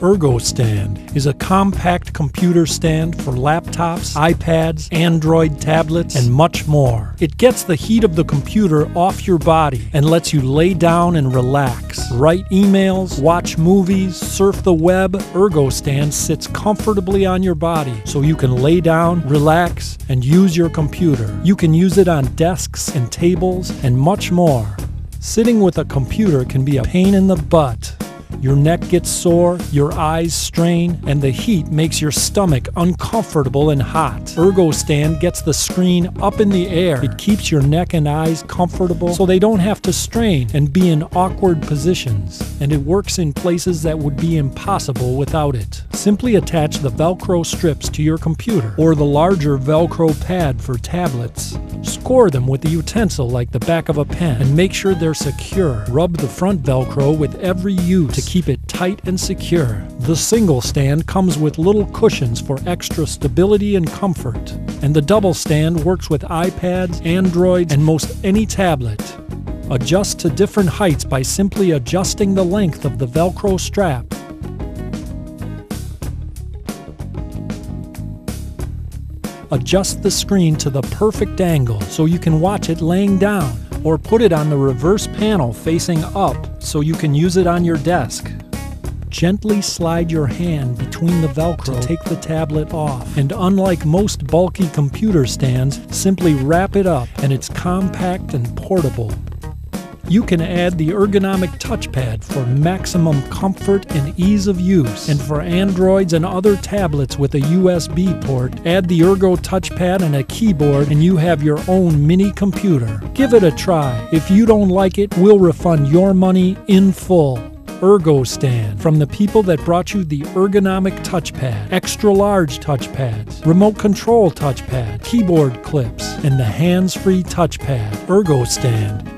Ergo Stand is a compact computer stand for laptops, iPads, Android tablets, and much more. It gets the heat of the computer off your body and lets you lay down and relax. Write emails, watch movies, surf the web. Ergo Stand sits comfortably on your body so you can lay down, relax, and use your computer. You can use it on desks and tables and much more. Sitting with a computer can be a pain in the butt. Your neck gets sore, your eyes strain, and the heat makes your stomach uncomfortable and hot. Ergo Stand gets the screen up in the air. It keeps your neck and eyes comfortable so they don't have to strain and be in awkward positions. And it works in places that would be impossible without it. Simply attach the Velcro strips to your computer or the larger Velcro pad for tablets. Score them with a utensil like the back of a pen and make sure they're secure. Rub the front Velcro with every use to keep it tight and secure. The single stand comes with little cushions for extra stability and comfort. And the double stand works with iPads, Androids, and most any tablet. Adjust to different heights by simply adjusting the length of the Velcro strap. Adjust the screen to the perfect angle so you can watch it laying down, or put it on the reverse panel facing up so you can use it on your desk. Gently slide your hand between the Velcro to take the tablet off, and unlike most bulky computer stands, simply wrap it up and it's compact and portable. You can add the ergonomic touchpad for maximum comfort and ease of use. And for Androids and other tablets with a USB port, add the Ergo touchpad and a keyboard, and you have your own mini computer. Give it a try. If you don't like it, we'll refund your money in full. Ergo Stand from the people that brought you the ergonomic touchpad, extra large touchpads, remote control touchpad, keyboard clips, and the hands free touchpad. Ergo Stand